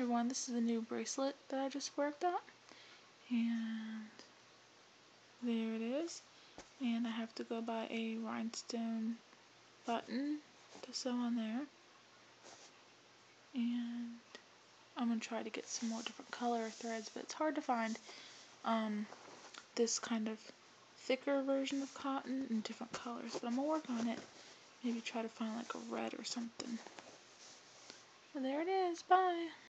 everyone, this is a new bracelet that I just worked on. And there it is. And I have to go buy a rhinestone button to sew on there. And I'm going to try to get some more different color threads, but it's hard to find um, this kind of thicker version of cotton in different colors. But I'm going to work on it. Maybe try to find like a red or something. And there it is. Bye.